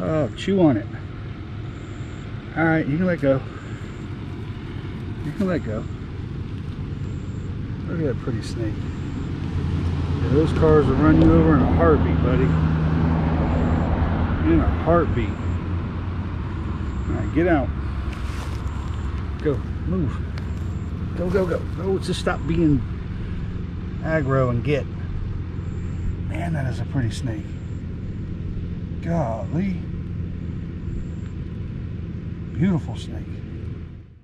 Oh, chew on it. All right, you can let go. You can let go. Look at that pretty snake. Yeah, those cars will run you over in a heartbeat, buddy. In a heartbeat. All right, get out. Go, move. Go, go, go. Go, just stop being aggro and get. Man, that is a pretty snake. Golly. Beautiful snake.